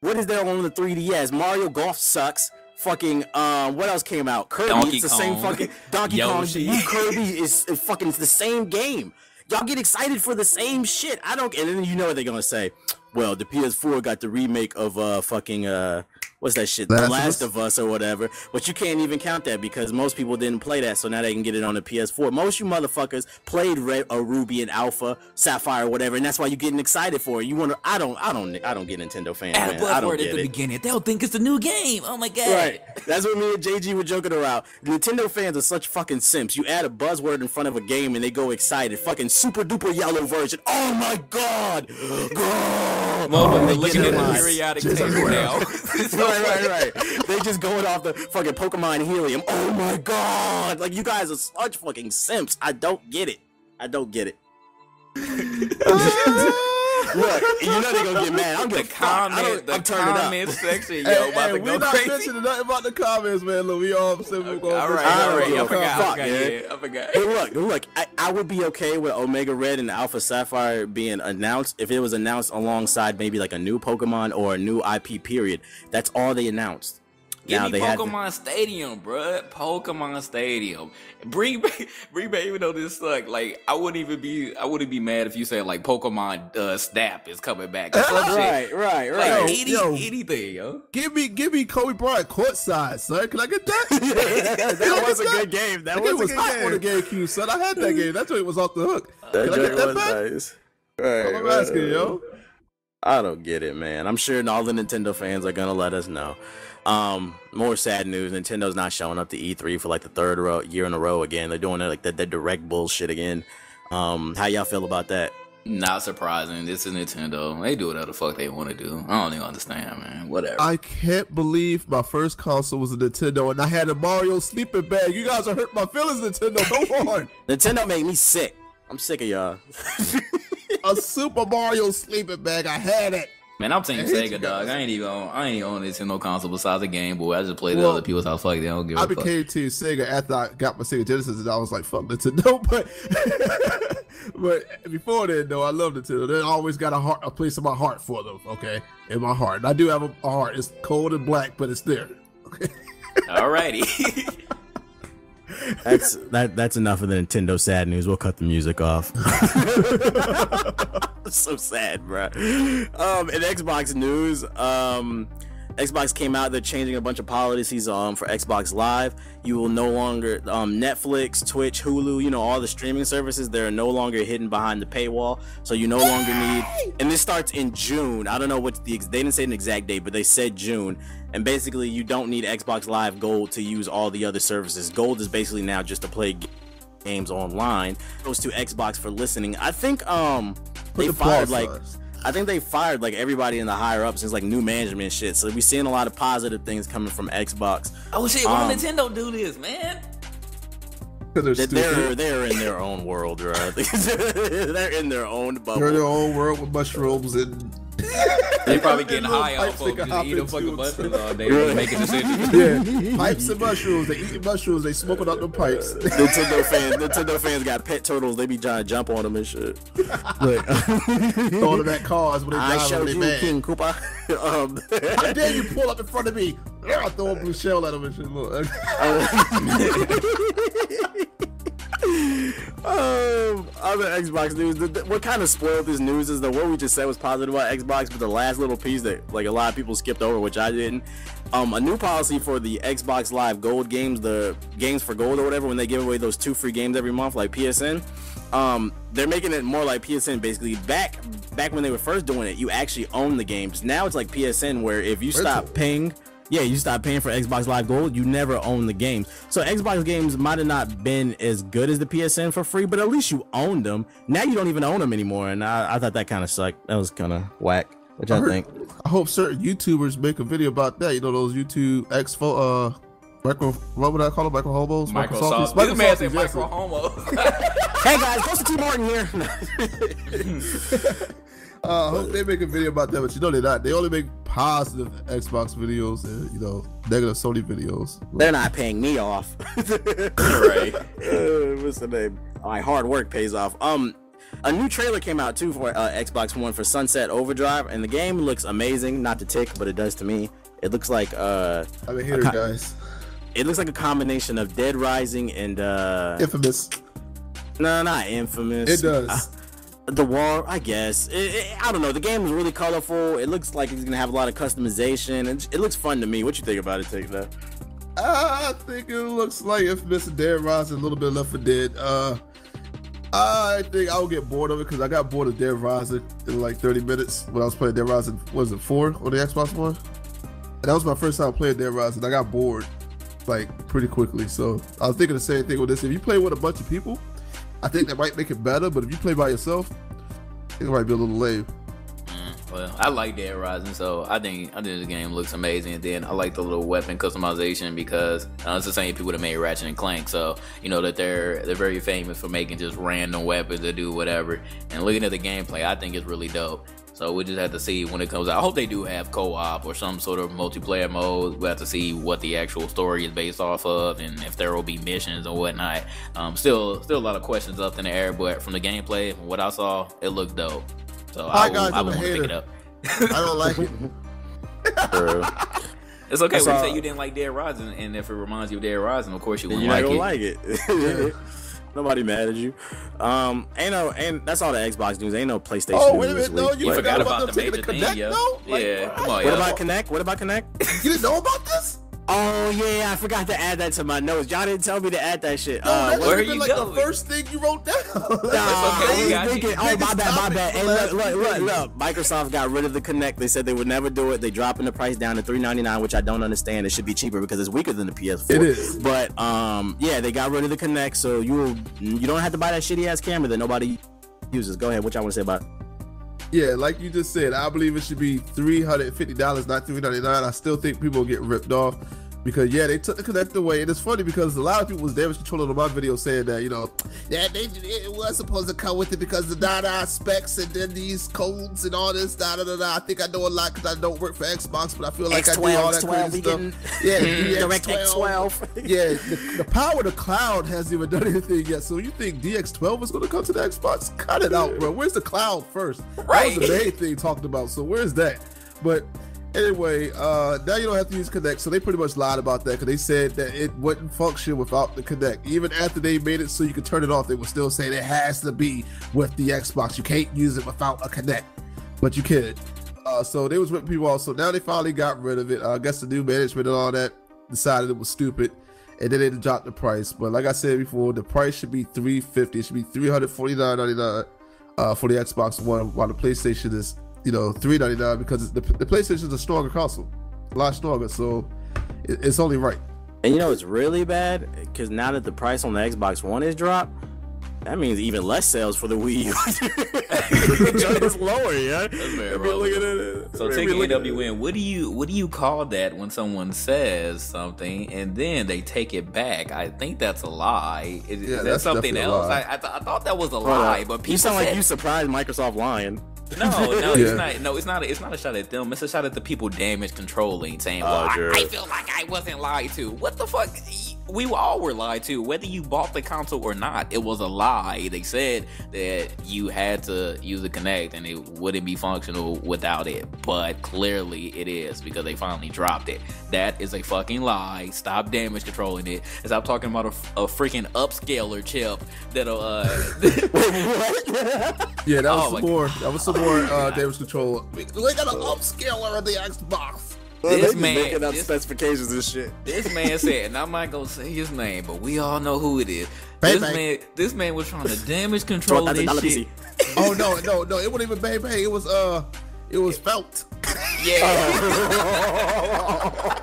What is there on the 3DS? Mario Golf sucks. Fucking um, what else came out? Kirby. Donkey it's the Kong. same fucking Donkey Yoshi. Kong. Kirby is, is fucking the same game. Y'all get excited for the same shit. I don't. And then you know what they're gonna say well, the PS4 got the remake of uh fucking uh what's that shit? Last the Last of Us or whatever. But you can't even count that because most people didn't play that, so now they can get it on the PS4. Most you motherfuckers played Red or uh, Ruby and Alpha, Sapphire, whatever, and that's why you're getting excited for it. You want to? I don't, I don't, I don't get Nintendo fans. Add man. I don't get at the it. beginning. They'll think it's a new game. Oh my god! Right. That's what me and JG were joking around. Nintendo fans are such fucking simps. You add a buzzword in front of a game and they go excited. Fucking super duper yellow version. Oh my god! God. Well, they're oh, looking at the periodic table now. right, right, right they just going off the fucking Pokemon helium. Oh my god! Like you guys are such fucking simps. I don't get it. I don't get it. Look, you know they're gonna get mad. I'm gonna comment. comment, the I'm turning it up. comment section, yo, Hey, about hey, to go not crazy. mentioning nothing about the comments, man. Look, we all said we were going All right, I all don't right. I forgot. I forgot. yeah. Yeah, I forgot. Hey, look, look. I, I would be okay with Omega Red and Alpha Sapphire being announced if it was announced alongside maybe like a new Pokemon or a new IP. Period. That's all they announced. Give now me they had to- Pokemon Stadium, bruh. Pokemon Stadium. Bring back, bring back. Even though this suck, like I wouldn't even be, I wouldn't be mad if you said like Pokemon uh, Snap is coming back. Or some shit. right, right, Like right. Yo, any, yo. anything, yo. Give me, give me Kobe Bryant courtside, son. Can I get that? that was a good game. That That was game a good hot on the game. GameCube, son. I had that game. That joint was off the hook. That Can I get that was back? nice. Right, I'm asking, yo. I don't get it, man. I'm sure all the Nintendo fans are gonna let us know. Um, more sad news: Nintendo's not showing up to E3 for like the third row, year in a row again. They're doing it like that, that direct bullshit again. Um, how y'all feel about that? Not surprising. This is Nintendo. They do whatever the fuck they want to do. I don't even understand, man. Whatever. I can't believe my first console was a Nintendo and I had a Mario sleeping bag. You guys are hurt my feelings, Nintendo. Come on. Nintendo made me sick. I'm sick of y'all. a Super Mario sleeping bag. I had it. Man, I'm Team I hate you Sega, dog. I ain't even on. I ain't even on Nintendo console besides the Game Boy. I just play the Well, other people's house. Fuck, they don't give a I fuck. I became Team Sega after I got my Sega Genesis, and I was like, "Fuck Nintendo." But but before then, though, I love Nintendo. They always got a heart, a place in my heart for them. Okay, in my heart, and I do have a, a heart. It's cold and black, but it's there. Okay. Alrighty. That's that. That's enough of the Nintendo sad news. We'll cut the music off. So sad, bro. Um, in Xbox news, um, Xbox came out. They're changing a bunch of policies um for Xbox Live. You will no longer um Netflix, Twitch, Hulu. You know all the streaming services. They're no longer hidden behind the paywall. So you no longer need. And this starts in June. I don't know what the they didn't say an exact date, but they said June. And basically, you don't need Xbox Live Gold to use all the other services. Gold is basically now just to play games online. Goes to Xbox for listening. I think um they the fired like signs. I think they fired like everybody in the higher ups. It's like new management shit. So we're seeing a lot of positive things coming from Xbox. oh shit! Why Um, don't Nintendo do this, man? They're They're they're in their own world, right? they're in their own bubble. They're in their own world with mushrooms and They probably getting high off of can just eating into fucking and mushrooms stuff. all day, really making decisions. yeah, pipes and mushrooms. They eating mushrooms. They smoking up the pipes. Nintendo fans, Nintendo fans got pet turtles. They be trying to jump on them and shit. Look, Throwing them at cars when they I drive showed you mad. King Koopa. um, How dare you pull up in front of me? I throw a blue shell at him and shit. Look. Um, other Xbox news. The, the- what kind of spoiled this news is that what we just said was positive about Xbox, but the last little piece that like a lot of people skipped over, which I didn't. Um, a new policy for the Xbox Live Gold games, the games for gold or whatever, when they give away those two free games every month, like PSN. Um, they're making it more like PSN. Basically, back back when they were first doing it, you actually own the games. Now it's like PSN, where if you stop paying yeah, you stop paying for Xbox Live Gold, you never own the games. So Xbox games might have not been as good as the PSN for free, but at least you owned them. Now you don't even own them anymore, and I, I thought that kind of sucked. That was kind of whack. What I y'all heard- think? I hope certain YouTubers make a video about that. You know those YouTube expo uh micro what would I call them? Micro hobos? Microsoft. Microsofties? This man said Microsofties, micro homo. hey guys, go to T Martin here. Uh, I hope they make a video about that, but you know they're not. They only make positive Xbox videos and you know negative Sony videos. They're not paying me off. right. Uh, what's the name? My hard work pays off. Um, a new trailer came out too for uh, Xbox One for Sunset Overdrive, and the game looks amazing. Not to tick, but it does to me. It looks like uh, I'm a hater, Okay. guys. it looks like a combination of Dead Rising and uh, Infamous. no, not Infamous. It does. Uh, the wall, I guess. It, it- I don't know. The game is really colorful. It looks like it's gonna have a lot of customization, and it looks fun to me. What you think about it, Take that? I think it looks like Infamous and Dead Rising, a little bit Left for Dead. Uh, I think I'll get bored of it because I got bored of Dead Rising in like 30 minutes when I was playing Dead Rising. Was it four on the Xbox One? And that was my first time playing Dead Rising. I got bored like pretty quickly. So I was thinking the same thing with this. If you play with a bunch of people, I think that might make it better. But if you play by yourself, it might be a little lame. Well, I like Dead Rising, so I think I think the game looks amazing. And then I like the little weapon customization because uh, it's the same people that made Ratchet and Clank, so you know that they're they're very famous for making just random weapons that do whatever. And looking at the gameplay, I think it's really dope. So we just have to see when it comes out. I hope they do have co-op or some sort of multiplayer mode. We have to see what the actual story is based off of, and if there will be missions or whatnot. Um, still, still a lot of questions up in the air, but from the gameplay, from what I saw, it looked dope. So Hi, I, guys, will, I I'm would want to pick it up. I don't like it. It's okay. I We saw- say you didn't like Dead Rising, and if it reminds you of Dead Rising, of course you You're wouldn't not like gonna it. like it. Nobody mad at you. Um, ain't no, and that's all the Xbox news. Ain't no PlayStation. Oh, wait a minute. No, you You But- forgot about about them the taking major the thing, yo. though? Like, yeah, what? come on, What yo. about Kinect? What about Kinect? You didn't know about this? Oh yeah, I forgot to add that to my notes. Y'all didn't tell me to add that shit. No, Uh, that where should have you been like going? the first thing you wrote down. Nah, okay, I was got you. thinking, oh my bad, my bad. Hey, look, look, look, look. Microsoft got rid of the Kinect. They said they would never do it. They dropping the price down to three ninety nine, which I don't understand. It should be cheaper because it's weaker than the PS4. It is. But um, yeah, they got rid of the Kinect, so you you don't have to buy that shitty ass camera that nobody uses. Go ahead. What y'all want to say about? it? Yeah, like you just said, I believe it should be three hundred fifty dollars, not three ninety nine. I still think people get ripped off because yeah, they took the Kinect away, and it's funny because a lot of people was damage controlling on my video saying that you know, yeah, they it was supposed to come with it because the da da specs and then these codes and all this da da da da. I think I know a lot because I don't work for Xbox, but I feel like I do all that crazy we stuff. Yeah, Direct DX12. X12. yeah, the, the power of the cloud hasn't even done anything yet. So you think DX12 is going to come to the Xbox? Cut it out, bro. Where's the cloud first? Right. That was the main thing talked about. So where's that? But anyway, uh, now you don't have to use Kinect. So they pretty much lied about that because they said that it wouldn't function without the Kinect. Even after they made it so you could turn it off, they were still say it has to be with the Xbox. You can't use it without a Kinect, but you could. Uh, so they was ripping people off. So now they finally got rid of it. Uh, I guess the new management and all that decided it was stupid, and then they dropped the price. But like I said before, the price should be three fifty. It should be three hundred forty nine ninety nine uh, for the Xbox One, while the PlayStation is you know three ninety nine because the, the PlayStation is a stronger console, a lot stronger. So it, it's only right. And you know it's really bad because now that the price on the Xbox One is dropped, that means even less sales for the Wii U. the joint is lower, yeah. That's very I look at relevant. So I mean, taking it. AWN, what do you what do you call that when someone says something and then they take it back? I think that's a lie. Is, is that that's something else? I, I, th- I thought that was a Hold lie, up. but people you sound said, like you surprised Microsoft lying. no, no, Yeah. it's not. No, it's not. A, it's not a shot at them. It's a shot at the people damage controlling, saying, Oh, "Well, I- I, feel like I wasn't lied to." What the fuck? We all were lied to, whether you bought the console or not. It was a lie. They said that you had to use the Kinect and it wouldn't be functional without it, but clearly it is because they finally dropped it. That is a fucking lie. Stop damage controlling it. And stop talking about a, a freaking upscaler chip that'll. Uh, Yeah, that was Oh, some my more. That was some more uh, damage control. We, we got an upscaler of the Xbox. Well, This they man- making up this- specifications and shit. This man said, and I'm not gonna say his name, but we all know who it is. Bang, this bang. man, this man was trying to damage control this shit. PC. Oh no, no, no! It wasn't even bang bang. It was uh, it was felt. Yeah,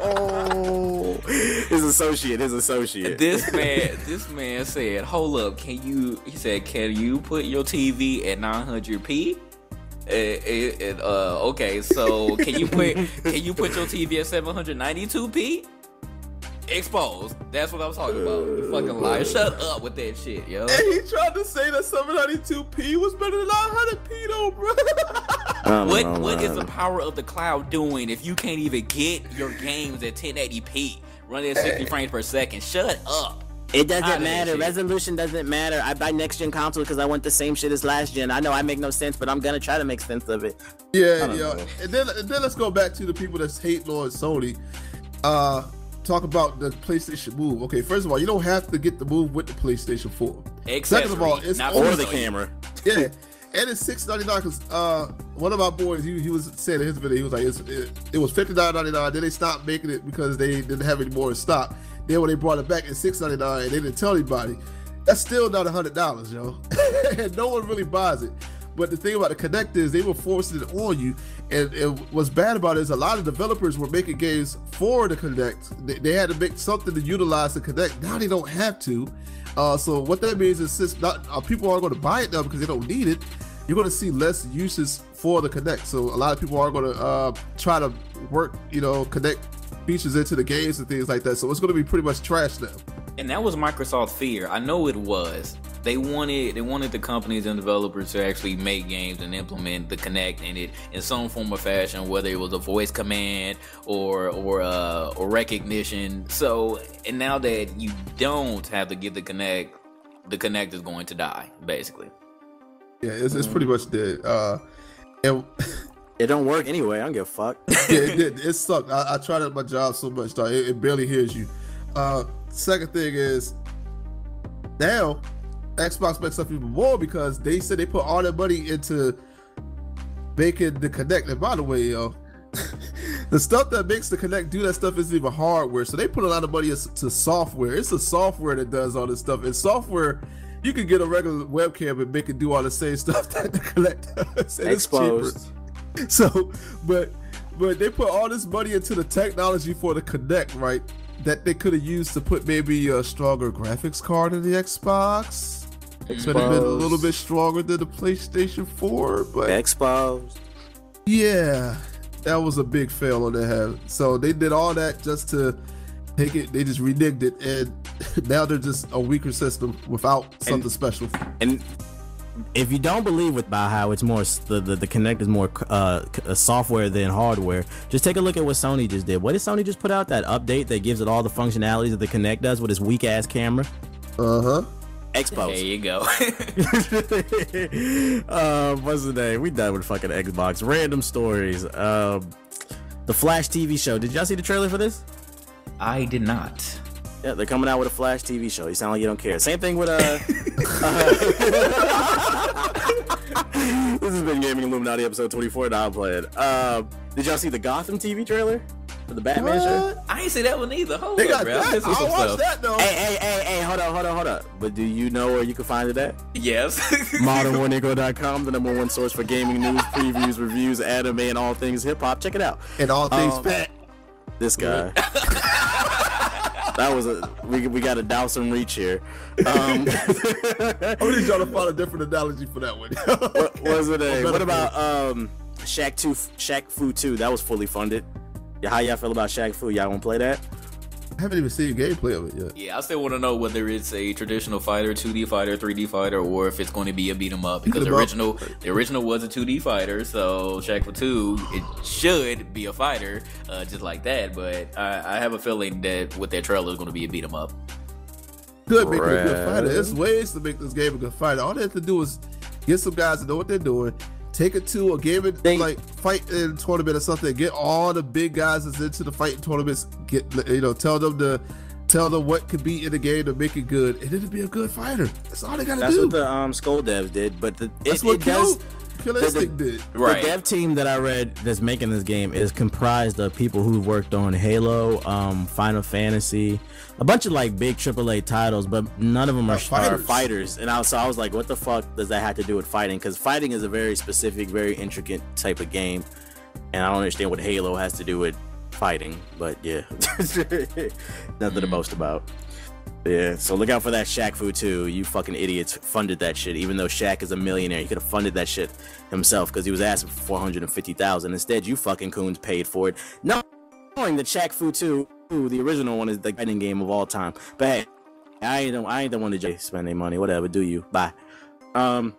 Oh, his associate, his associate. this man, this man said, "Hold up, can you?" He said, "Can you put your TV at 900p?" Uh, uh, uh, okay, so can you put can you put your TV at 792p? Exposed. That's what I was talking about. You fucking liar. Shut up with that shit, yo. And he tried to say that 792p was better than 900p though, bro. I What know, what is the power of the cloud doing if you can't even get your games at 1080p, running at 60 frames per second? Shut up. It doesn't Outta matter. Resolution doesn't matter. I buy next gen console because I want the same shit as last gen. I know I make no sense, but I'm gonna try to make sense of it. Yeah, yeah. know. And then and then let's go back to the people that's hate Lord Sony. Uh talk about the PlayStation Move. Okay, first of all, you don't have to get the move with the PlayStation 4. Second of all, it's not only- Or the camera. Yeah. And it's six ninety nine because uh one of my boys he, he was saying in his video he was like it's, it, it was fifty nine ninety nine then they stopped making it because they didn't have any more in stock then when they brought it back it's six ninety nine they didn't tell anybody. That's still not a hundred dollars yo. And no one really buys it. But the thing about the Kinect is they were forcing it on you. And, and what's bad about it is a lot of developers were making games for the Kinect. They, they had to make something to utilize the Kinect. Now they don't have to. Uh, so what that means is since not uh, people aren't going to buy it now because they don't need it, you're going to see less uses for the Kinect. So a lot of people are going to uh, try to work, you know, Kinect features into the games and things like that. So it's going to be pretty much trash now. And that was Microsoft's fear. I know it was. They wanted they wanted the companies and developers to actually make games and implement the Kinect in it in some form or fashion, whether it was a voice command or or uh, or recognition. So and now that you don't have to get the Kinect, the Kinect is going to die, basically. Yeah, it's, it's pretty much dead. Uh, and It don't work anyway. I don't give a fuck. yeah, it, it, it sucked. I, I tried it at my job so much, dog. It, it barely hears you. Uh, second thing is now Xbox makes up even more because they said they put all their money into making the Kinect. And by the way, yo, the stuff that makes the Kinect do that stuff isn't even hardware. So they put a lot of money into software. It's the software that does all this stuff. And software, you can get a regular webcam and make it do all the same stuff that the Kinect does. And it's cheaper. So, but but they put all this money into the technology for the Kinect, right? That they could have used to put maybe a stronger graphics card in the Xbox. It's been a little bit stronger than the PlayStation 4, but Exposed. yeah, that was a big fail on their hand. So they did all that just to take it. They just reneged it, and now they're just a weaker system without something special. And if you don't believe with about how it's more the the, the Kinect is more uh, uh, software than hardware, just take a look at what Sony just did. What did Sony just put out? That update that gives it all the functionalities that the Kinect does with its weak ass camera. Uh huh. Xbox. There you go. uh, what's the name? We done with fucking Xbox. Random stories. Um, the Flash TV show. Did y'all see the trailer for this? I did not. Yeah, they're coming out with a Flash TV show. You sound like you don't care. Same thing with uh. uh this has been Gaming Illuminati episode 24. Now I'm playing. Uh, did y'all see the Gotham TV trailer for the Batman show? I ain't see that one either. Hold They up, got bro. That. missed I'll watch stuff. that though. Hey, hey, hey, hey! Hold on, hold on, hold on. But do you know where you can find it at? Yes. ModernWarNegro.com, the number one source for gaming news, previews, reviews, anime, and all things hip hop. Check it out. And all things Um, fat. This guy. That was a we we got to dow some reach here. Um, I need y'all to find a different analogy for that one. what was it? A, what about um Shaq Two, Shaq Fu Two? That was fully funded. Yeah, how y'all feel about Shaq Fu? Y'all want to play that? I haven't even seen gameplay of it yet. Yeah, I still want to know whether it's a traditional fighter, 2D fighter, 3D fighter, or if it's going to be a beat 'em up. Because the 'em up. original, the original was a 2D fighter, so Shaq Fu Two, it should be a fighter, uh, just like that. But I, I have a feeling that with that trailer, it's going to be a beat 'em up. Could make it a good fighter. There's ways to make this game a good fighter. All they have to do is get some guys that know what they're doing, take it to a gaming They- like fight in tournament or something. Get all the big guys that's into the fighting tournaments. Get you know, tell them to tell them what could be in the game to make it good, and it'll be a good fighter. That's all they gotta That's do. what the um Skull devs did, but the, That's it, what it does. Kill the- Instinct did. Right. The dev team that I read that's making this game is comprised of people who've worked on Halo, um, Final Fantasy, a bunch of like big AAA titles, but none of them are, Are are fighters. fighters. And I, so I was like, what the fuck does that have to do with fighting? Because fighting is a very specific, very intricate type of game, and I don't understand what Halo has to do with fighting. But yeah, nothing to boast about. Yeah, so look out for that Shaq Fu too. You fucking idiots funded that shit. Even though Shaq is a millionaire, he could have funded that shit himself because he was asking for four hundred and fifty thousand. Instead, you fucking coons paid for it, not knowing that Shaq Fu two, the original one, is the fighting game of all time. But hey, I ain't the, I ain't the one to just spend their money. Whatever, do you? Bye. Um,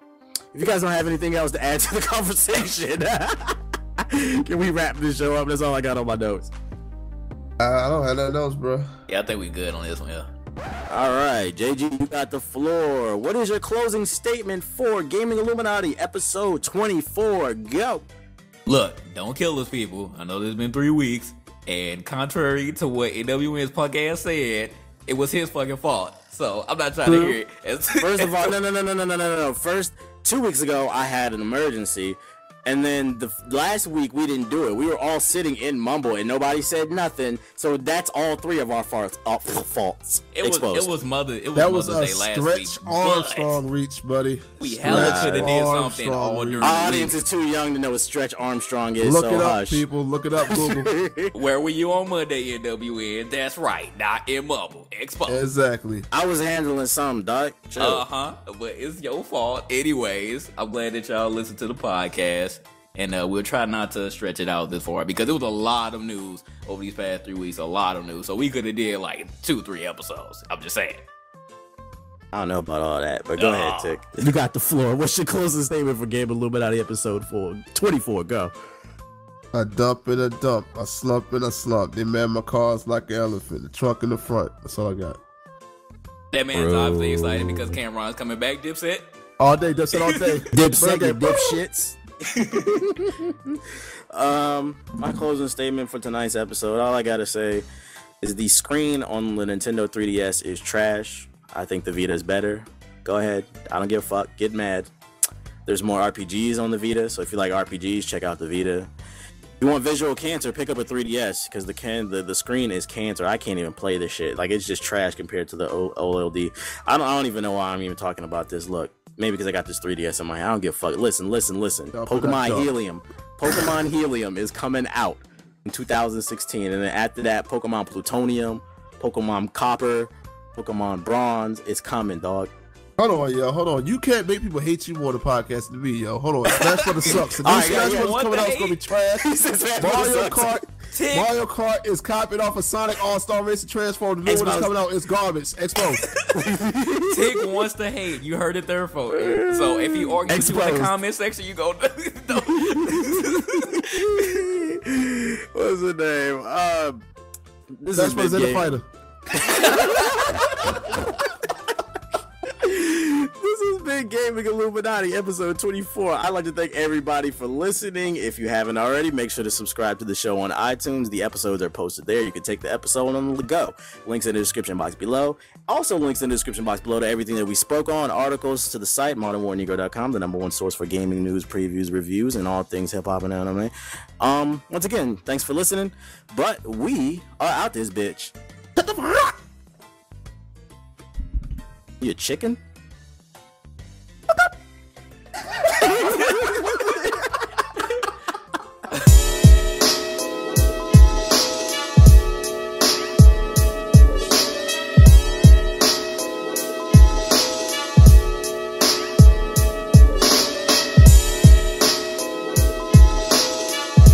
if you guys don't have anything else to add to the conversation, can we wrap this show up? That's all I got on my notes. I don't have nothing else, bro. Yeah, I think we good on this one. Yeah. All right, JG, you got the floor. What is your closing statement for Gaming Illuminati episode 24? Go. Look, don't kill us, people. I know there's been three weeks, and contrary to what AWN's ass said, it was his fucking fault. So I'm not trying to hear it. First of all, no, no, no, no, no, no, no. First, two weeks ago, I had an emergency and then the last week we didn't do it. We were all sitting in Mumble and nobody said nothing. So that's all three of our faults. Uh, faults it was it was mother it was That was Mother's a Day last week. stretch but Armstrong reach, buddy. We hella Stretch could have did something Armstrong all during Our audience is too young to know what Stretch Armstrong is. Look so it up, hush. people. Look it up, Google. Where were you on Monday, MWN? That's right, not in Mumble. Exposed. exactly. I was handling something, dog. Chill. Uh huh. But it's your fault. Anyways, I'm glad that y'all listened to the podcast. And uh, we'll try not to stretch it out this far because it was a lot of news over these past three weeks. A lot of news, so we could have did like two, three episodes. I'm just saying. I don't know about all that, but go ahead, Oh. Tick. You got the floor. What's your closing statement for Game Illuminati episode four? 24, go. A dump and a dump, a slump and a slump. They man my cars like an elephant, the trunk in the front. That's all I got. That man's Bro. obviously excited because Cam'ron's coming back. Dipset. All day, that's it all day. Dipset, you Bring dipshits. um, my closing statement for tonight's episode, all I gotta say is the screen on the Nintendo 3DS is trash. I think the Vita is better. Go ahead. I don't give a fuck. Get mad. There's more RPGs on the Vita, so if you like RPGs, check out the Vita. If you want visual cancer, pick up a 3DS because the can the, the screen is cancer. I can't even play this shit. Like it's just trash compared to the OLED. I don't I don't even know why I'm even talking about this. Look, maybe because I got this 3DS in my hand. I don't give a fuck. Listen, listen, listen. Y'all put that Pokemon. Helium. Pokemon Helium is coming out in 2016, and then after that, Pokemon Plutonium, Pokemon Copper, Pokemon Bronze is coming, dog. Hold on, yo, hold on. You can't make people hate you more than podcast than me, yo. Hold on. Smash Brothers sucks. The new All right, yeah, Smash yeah, Brothers coming out is gonna be trash. He said Smash Mario Kart. Tick. Mario Kart is copied off of Sonic All Star Racing Transform. The new one Xbox. is coming out. is garbage. Expo. Tick wants to hate. You heard it there, folks. So if you argues with you in the comment section, you go. What's the name? Um, this Smash is Brothers Big in the Game. fighter. Big Gaming Illuminati, episode 24. I'd like to thank everybody for listening. If you haven't already, make sure to subscribe to the show on iTunes. The episodes are posted there. You can take the episode on the go. Links in the description box below. Also, links in the description box below to everything that we spoke on, articles to the site, modernwarnegro.com, the number one source for gaming news, previews, reviews, and all things hip hop and anime. Um, once again, thanks for listening. But we are out this bitch. You chicken? パカッ